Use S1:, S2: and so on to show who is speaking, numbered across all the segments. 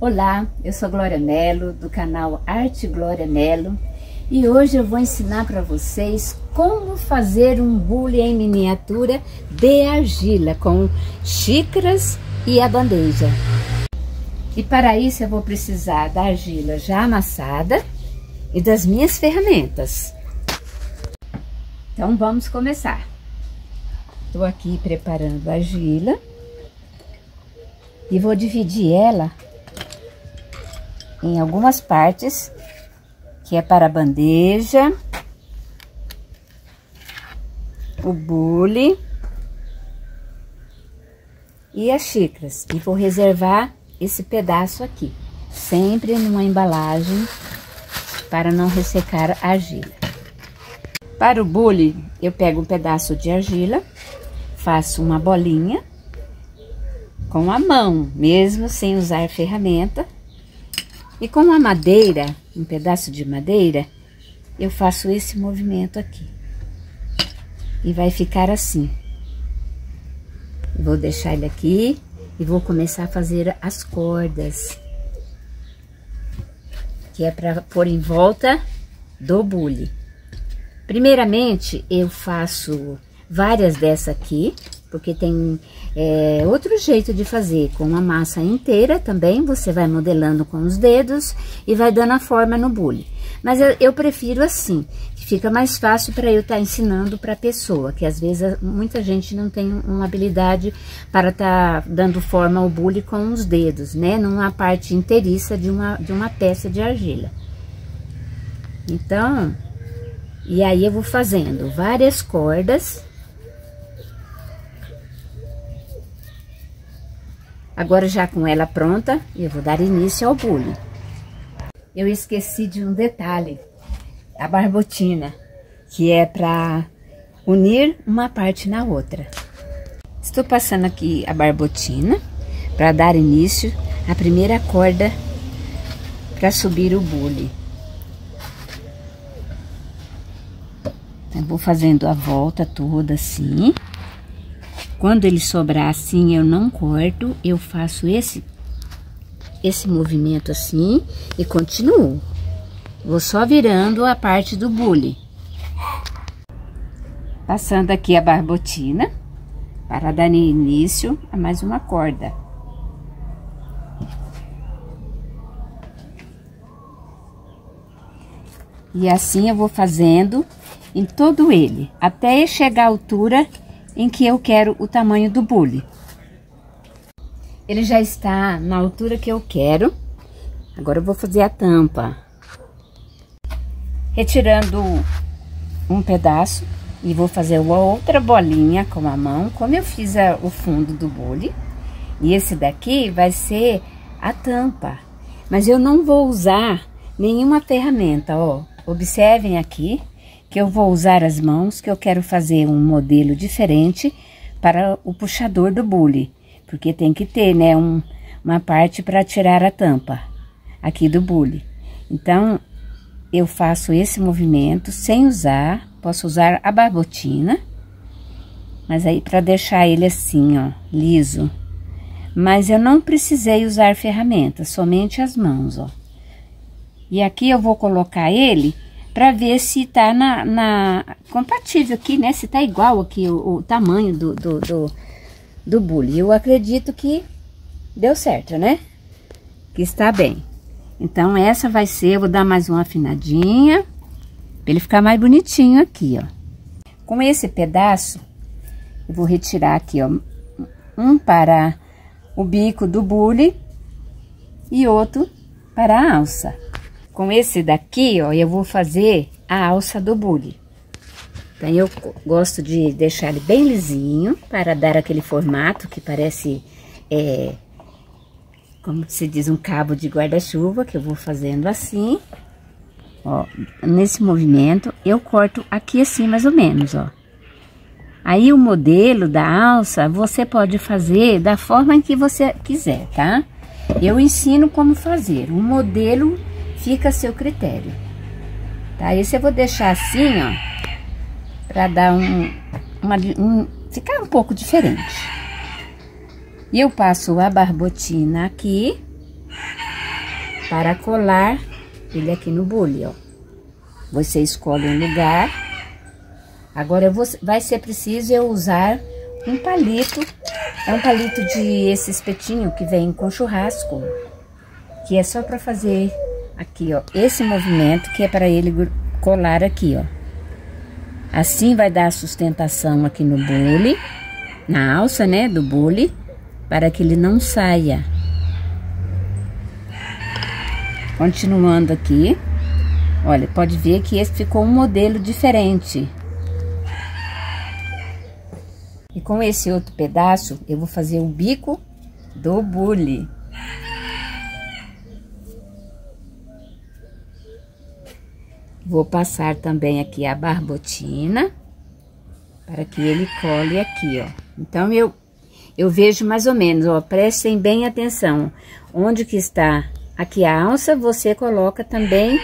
S1: Olá, eu sou Glória Melo, do canal Arte Glória Melo, e hoje eu vou ensinar para vocês como fazer um bule em miniatura de argila com xícaras e a bandeja. E para isso eu vou precisar da argila já amassada e das minhas ferramentas. Então vamos começar. Estou aqui preparando a argila e vou dividir ela em algumas partes, que é para a bandeja, o bule e as xícaras. E vou reservar esse pedaço aqui, sempre numa embalagem para não ressecar a argila. Para o bule, eu pego um pedaço de argila, faço uma bolinha com a mão, mesmo sem usar ferramenta, e com a madeira, um pedaço de madeira, eu faço esse movimento aqui. E vai ficar assim. Vou deixar ele aqui e vou começar a fazer as cordas. Que é para pôr em volta do bule. Primeiramente, eu faço várias dessa aqui, porque tem é, outro jeito de fazer, com a massa inteira também, você vai modelando com os dedos e vai dando a forma no bule. Mas eu, eu prefiro assim, que fica mais fácil para eu estar tá ensinando para a pessoa, que às vezes muita gente não tem uma habilidade para estar tá dando forma ao bule com os dedos, né? Numa parte inteiriça de uma, de uma peça de argila. Então, e aí eu vou fazendo várias cordas Agora já com ela pronta, eu vou dar início ao bule. Eu esqueci de um detalhe, a barbotina, que é para unir uma parte na outra. Estou passando aqui a barbotina para dar início à primeira corda para subir o bule. Eu vou fazendo a volta toda assim. Quando ele sobrar assim, eu não corto, eu faço esse, esse movimento assim e continuo. Vou só virando a parte do bule. Passando aqui a barbotina, para dar início a mais uma corda. E assim eu vou fazendo em todo ele, até chegar à altura em que eu quero o tamanho do bule. Ele já está na altura que eu quero. Agora eu vou fazer a tampa. Retirando um pedaço e vou fazer uma outra bolinha com a mão, como eu fiz a, o fundo do bule. E esse daqui vai ser a tampa. Mas eu não vou usar nenhuma ferramenta, ó. Observem aqui que eu vou usar as mãos, que eu quero fazer um modelo diferente para o puxador do bule, porque tem que ter, né, um, uma parte para tirar a tampa aqui do bule. Então, eu faço esse movimento sem usar, posso usar a barbotina, mas aí para deixar ele assim, ó, liso. Mas eu não precisei usar ferramentas, somente as mãos, ó. E aqui eu vou colocar ele para ver se tá na, na, compatível aqui, né? Se tá igual aqui o, o tamanho do, do, do, do bule. Eu acredito que deu certo, né? Que está bem. Então, essa vai ser, vou dar mais uma afinadinha, para ele ficar mais bonitinho aqui, ó. Com esse pedaço, eu vou retirar aqui, ó, um para o bico do bule e outro para a alça. Com esse daqui, ó, eu vou fazer a alça do bule. Então, eu gosto de deixar ele bem lisinho, para dar aquele formato que parece, é, como se diz, um cabo de guarda-chuva, que eu vou fazendo assim. Ó, nesse movimento, eu corto aqui assim, mais ou menos, ó. Aí, o modelo da alça, você pode fazer da forma que você quiser, tá? Eu ensino como fazer. Um modelo fica a seu critério. Tá? Esse eu vou deixar assim, ó, pra dar um, uma, um, ficar um pouco diferente. E eu passo a barbotina aqui para colar ele aqui no bule, ó. Você escolhe um lugar. Agora vou, vai ser preciso eu usar um palito. É um palito de esse espetinho que vem com churrasco. Que é só para fazer aqui, ó. Esse movimento que é para ele colar aqui, ó. Assim vai dar sustentação aqui no bule, na alça, né, do bule, para que ele não saia. Continuando aqui, olha, pode ver que esse ficou um modelo diferente. E com esse outro pedaço, eu vou fazer o bico do bule. Vou passar também aqui a barbotina, para que ele cole aqui, ó. Então, eu, eu vejo mais ou menos, ó, prestem bem atenção. Onde que está Aqui a alça, você coloca também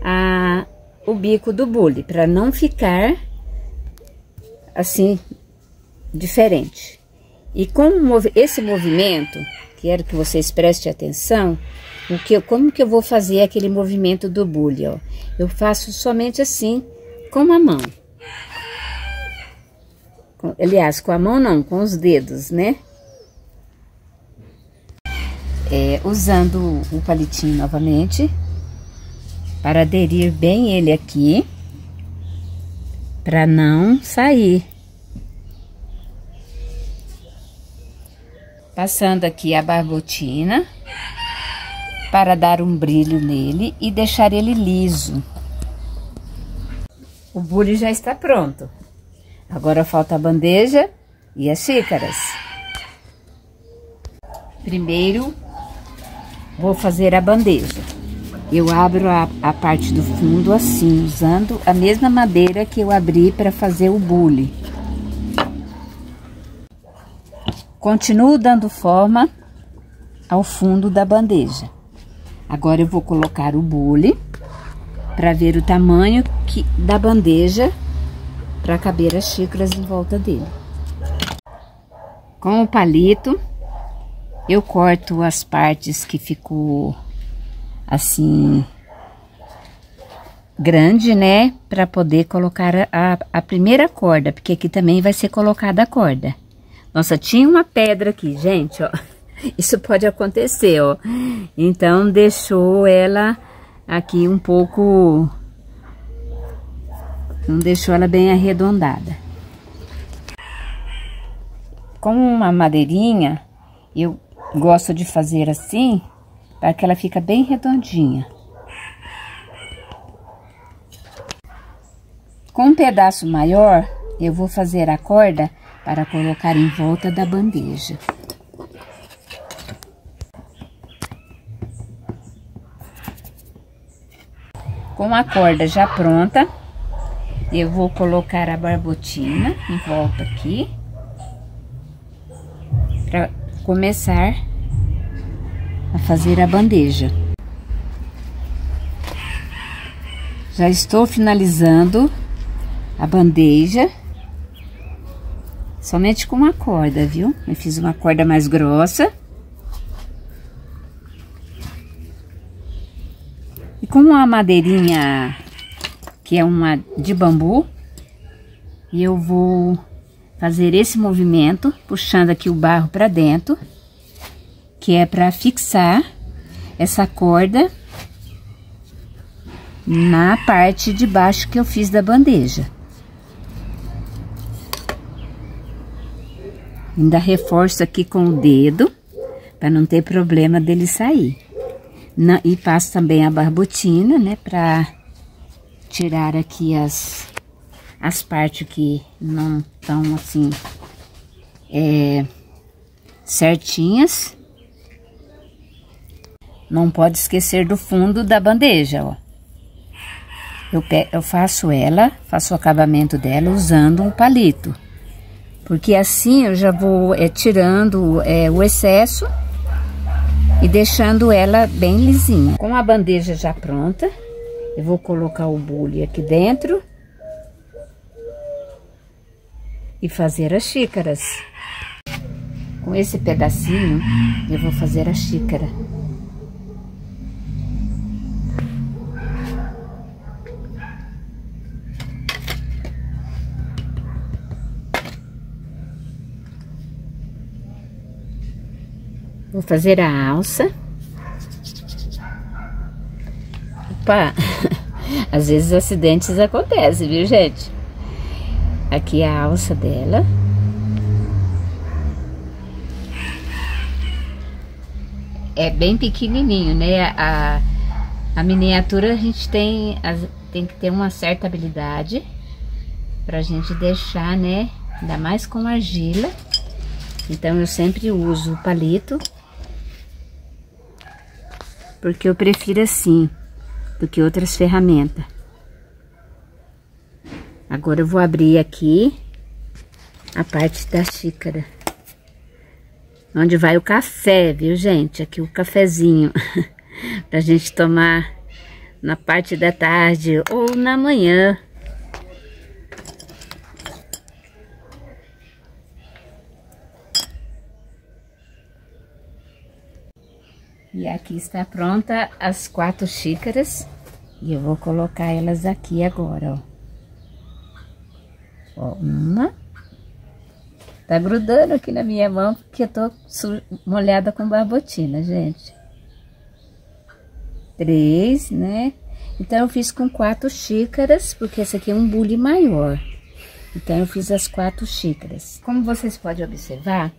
S1: a, o bico do bule, para não ficar assim, diferente. E com esse movimento, quero que vocês prestem atenção, o que, como que eu vou fazer aquele movimento do bule, ó. Eu faço somente assim, com a mão. Com, aliás, com a mão não, com os dedos, né? é, usando o palitinho novamente para aderir bem ele aqui para não sair. Passando aqui a barbotina para dar um brilho nele e deixar ele liso. O bule já está pronto. Agora falta a bandeja e as xícaras. Primeiro, Vou fazer a bandeja. Eu abro a, a parte do fundo assim, usando a mesma madeira que eu abri para fazer o bule. Continuo dando forma ao fundo da bandeja. Agora eu vou colocar o bule para ver o tamanho que, da bandeja para caber as xícaras em volta dele. Com o palito, eu corto as partes que ficou assim grande, né? Para poder colocar a, a primeira corda, porque aqui também vai ser colocada a corda. Nossa, tinha uma pedra aqui, gente, ó. Isso pode acontecer, ó. Então, deixou ela aqui um pouco... Não deixou ela bem arredondada. Com uma madeirinha, eu Gosto de fazer assim, para que ela fica bem redondinha. Com um pedaço maior, eu vou fazer a corda para colocar em volta da bandeja. Com a corda já pronta, eu vou colocar a barbotina em volta aqui, para começar a fazer a bandeja. Já estou finalizando a bandeja somente com uma corda, viu? Eu fiz uma corda mais grossa. E com uma madeirinha que é uma de bambu, eu vou fazer esse movimento, puxando aqui o barro para dentro, que é para fixar essa corda na parte de baixo que eu fiz da bandeja. Ainda reforço aqui com o dedo, para não ter problema dele sair. Na, e passo também a barbotina, né, para tirar aqui as as partes que não estão assim é, certinhas. Não pode esquecer do fundo da bandeja, ó. Eu, eu faço ela, faço o acabamento dela usando um palito. Porque assim eu já vou é, tirando é, o excesso e deixando ela bem lisinha. Com a bandeja já pronta, eu vou colocar o bule aqui dentro e fazer as xícaras. Com esse pedacinho, eu vou fazer a xícara. Vou fazer a alça. Opa! Às vezes acidentes acontecem, viu, gente? Aqui é a alça dela. É bem pequenininho, né? A, a miniatura a gente tem, tem que ter uma certa habilidade pra gente deixar, né? Ainda mais com argila. Então eu sempre uso o palito. Porque eu prefiro assim do que outras ferramentas. Agora eu vou abrir aqui a parte da xícara. Onde vai o café, viu, gente? Aqui o cafezinho. pra gente tomar na parte da tarde ou na manhã. E aqui está pronta as quatro xícaras. E eu vou colocar elas aqui agora, ó. Ó, uma. Tá grudando aqui na minha mão, porque eu tô molhada com barbotina, gente. Três, né? Então, eu fiz com quatro xícaras, porque esse aqui é um bule maior. Então, eu fiz as quatro xícaras. Como vocês podem observar,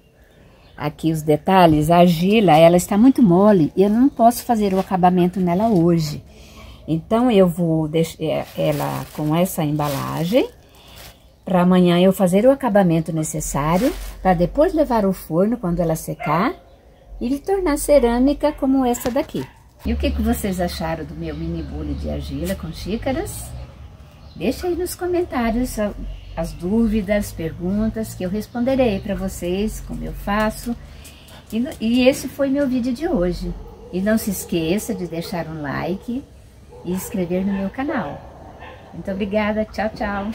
S1: aqui os detalhes, a argila, ela está muito mole e eu não posso fazer o acabamento nela hoje. Então, eu vou deixar é, ela com essa embalagem para amanhã eu fazer o acabamento necessário para depois levar ao forno quando ela secar e tornar cerâmica como essa daqui. E o que, que vocês acharam do meu mini bule de argila com xícaras? Deixa aí nos comentários as dúvidas, perguntas que eu responderei para vocês, como eu faço. E, e esse foi meu vídeo de hoje. E não se esqueça de deixar um like e inscrever no meu canal. Muito obrigada, tchau, tchau.